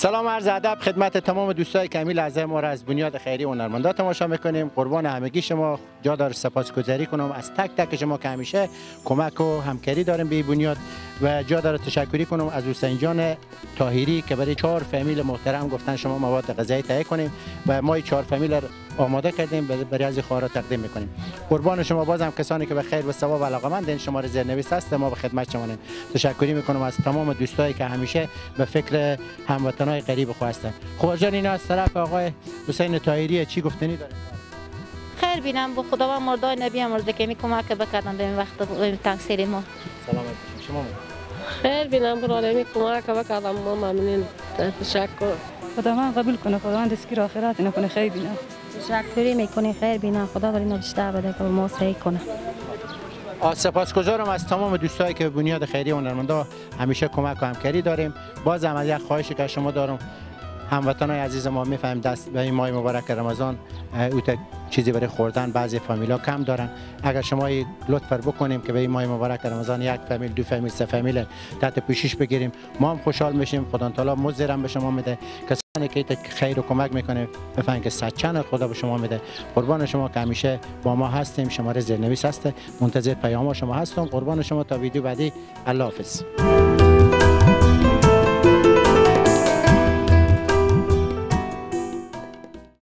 سلام عرض ادب خدمت تمام دوستای کمیل اعضای ما را از بنیاد خیری هنرمندا تماشا می‌کنیم. قربان همگی شما. جا دار سپاسگزاری کنم. از تک تک شما که همیشه کمک و همکاری داریم به بنیاد. و جا داره تشکری کنم از حسین جان طاهری که برای چهار فامیل محترم گفتن شما مواد غذایی تهیه کنیم و ما این چهار فامیل را آماده کردیم برای از خواهر تقدیم می‌کنیم. قربان شما بازم کسانی که به خیر و ثواب علاقمند شما زیرنویس هست ما به خدمت شما تشکری می‌کنم از تمام دوستایی که همیشه به فکر هموطنای غریب خو هستن. خوبا جان اینا از طرف آقای حسین طاهری چی گفتنی داره؟ خیر بینم. به خدا و مردای نبی امروز که می کمک بکردن به این وقت تنگسیر ما. سلامت شما خیر بینم برای می کمک بکردم ما ممنون. تشکر خدا من قبول کنه خدا من دستگیر آخرت نکنه خیر بینم. تشکری می‌کنی خیر بینم. خدا برای بیشتر بده که ما صحیح کنه سپاسگزارم از تمام دوستایی که به بنیاد خیری هنرمندا همیشه کمک و همکاری داریم. باز هم از یک خواهشی که شما دارم هموطنای عزیز ما می‌فهمیم دست به این ماه مبارک رمضان او چیزی برای خوردن بعضی فامیلا کم دارن. اگر شما لطف بکنیم که به این ماه مبارک رمضان یک فامیل دو فامیل سه فامیل تحت پوشش بگیریم ما هم خوشحال میشیم. خدا تعالی مزرم به شما میده. کسانی که خیر و کمک می‌کنه بفهمید که صد خدا به شما میده. قربان شما که همیشه با ما هستیم. شماره زیرنویس هسته منتظر پیام شما هستم. قربان شما تا ویدیو بعدی. الله حافظ.